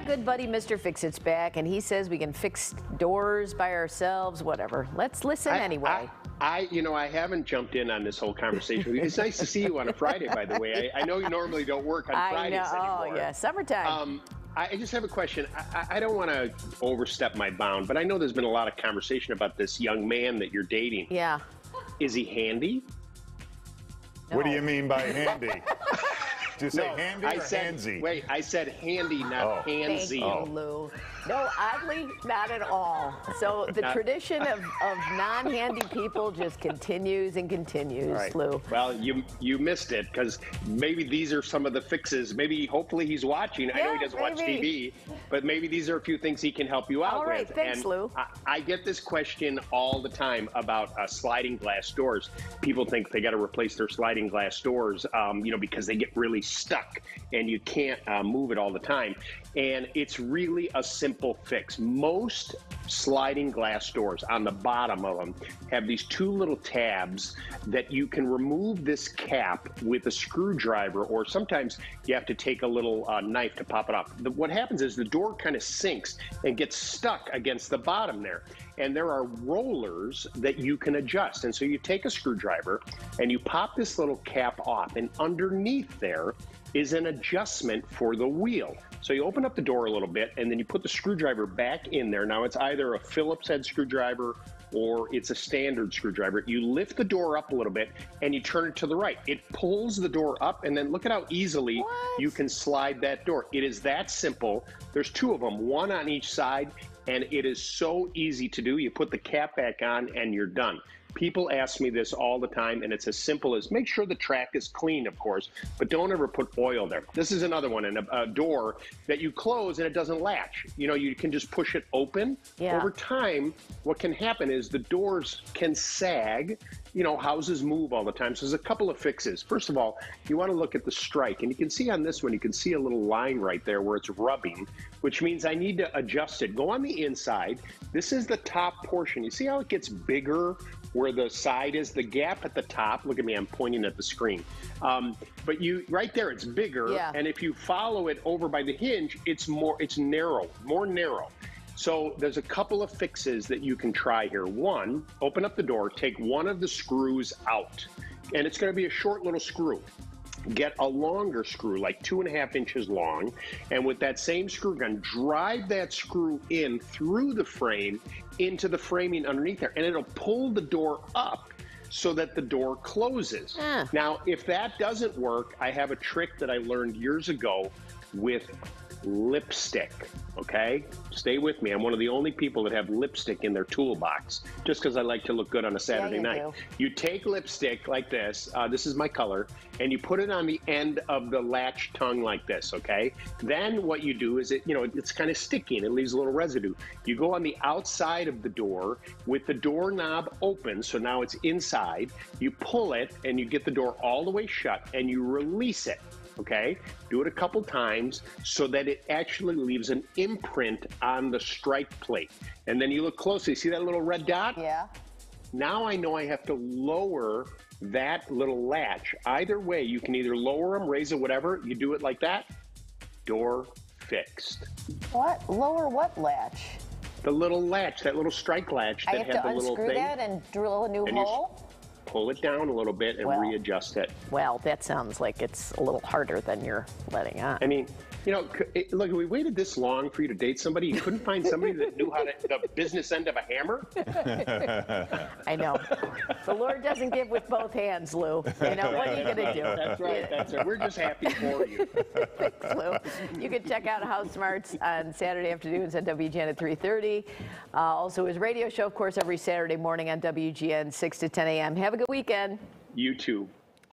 our good buddy Mr. Fix It's back, and he says we can fix doors by ourselves, whatever. Let's listen I- anyway. I, I, you know, I haven't jumped in on this whole conversation. It's nice to see you on a Friday, by the way. I, I know you normally don't work on I Fridays know. anymore. Oh, yeah. Summertime. Um, I I just have a question. I, I- I don't want to overstep my bound, but I know there's been a lot of conversation about this young man that you're dating. yeah. Is he handy? What do you mean by handy? Did you say No, handy I or said, handsy? Wait, I said handy, not Oh. Thank handsy. you, Lou. No, oddly, not at all. So the Not- tradition of, of non-handy people just continues and continues, All right. Lou. Well, you you missed it because maybe these are some of the fixes. Maybe, hopefully, he's watching. I know he doesn't watch. TV, but maybe these are a few things he can help you out All right, with. thanks, and Lou. I, I get this question all the time about uh, sliding glass doors. People think they got to replace their sliding glass doors, um, you know, because they get really stuck and you can't uh, move it all the time. And it's really a simple fix. Most sliding glass doors on the bottom of them have these two little tabs that you can remove this cap with a screwdriver, or sometimes you have to take a little uh, knife to pop it off. The, what happens is the door kind of sinks and gets stuck against the bottom there. And there are rollers that you can adjust. And so you take a screwdriver and you pop this little cap off, and underneath there is an adjustment for the wheel. So you open up the door a little bit and then you put the screwdriver back in there. Now it's either a Phillips head screwdriver or it's a standard screwdriver. You lift the door up a little bit and you turn it to the right. It pulls the door up and then look at how easily What? you can slide that door. It is that simple. There's two of them, one on each side, and it is so easy to do. You put the cap back on and you're done. People ask me this all the time, and it's as simple as make sure the track is clean, of course, but don't ever put oil there. This is another one, and a, a door that you close and it doesn't latch. You know, you can just push it open. Yeah. Over time, what can happen is the doors can sag. You know, houses move all the time. So there's a couple of fixes. First of all, you want to look at the strike, and you can see on this one, you can see a little line right there where it's rubbing, which means I need to adjust it. Go on the inside. This is the top portion. You see how it gets bigger where the side is, the gap at the top. Look at me, I'm pointing at the screen. Um, but you, right there, it's bigger. Yeah. And if you follow it over by the hinge, it's more, it's narrow, more narrow. So there's a couple of fixes that you can try here. One, open up the door, take one of the screws out, and it's going to be a short little screw. Get a longer screw, like two and a half inches long, and with that same screw gun, drive that screw in through the frame into the framing underneath there, and it'll pull the door up so that the door closes. Ah. Now, if that doesn't work, I have a trick that I learned years ago with lipstick. Okay? Stay with me. I'm one of the only people that have lipstick in their toolbox just because I like to look good on a Saturday you night. do. You take lipstick like this, uh, this is my color, and you put it on the end of the latch tongue like this, okay? Then what you do is it, you know, it's kind of sticky and it leaves a little residue. You go on the outside of the door with the doorknob open, so now it's inside. You pull it and you get the door all the way shut and you release it. Okay, do it a couple times so that it actually leaves an imprint on the strike plate. And then you look closely, see that little red dot? Yeah. Now I know I have to lower that little latch. Either way, you can either lower them, raise it, whatever. You do it like that, door fixed. What? Lower what latch? The little latch, that little strike latch I that have had to the little unscrew that and drill a new And hole? Pull it down a little bit and Well. readjust it. Well, that sounds like it's a little harder than you're letting on. I mean, you know, it, look, we waited this long for you to date somebody. You couldn't find somebody that knew how to the business end of a hammer. I know. the Lord doesn't give with both hands, Lou. You know, what are you going to do? That's right. That's it. We're just happy for you. Thanks, Lou. You can check out House Smarts on Saturday afternoons on WGN at 3.30. Uh, also his radio show, of course, every Saturday morning on WGN 6 to 10 a.m. Have a good weekend. You too.